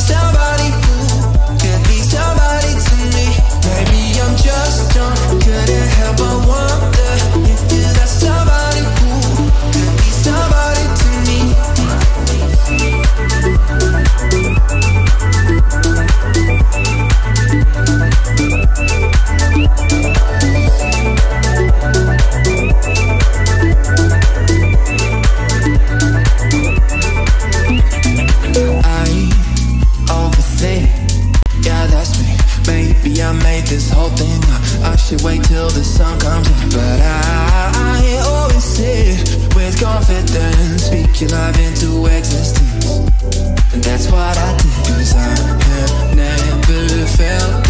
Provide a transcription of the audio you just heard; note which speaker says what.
Speaker 1: myself out sun comes up, but I, I always say with confidence, speak your love into existence. And that's what I did, cause I have never felt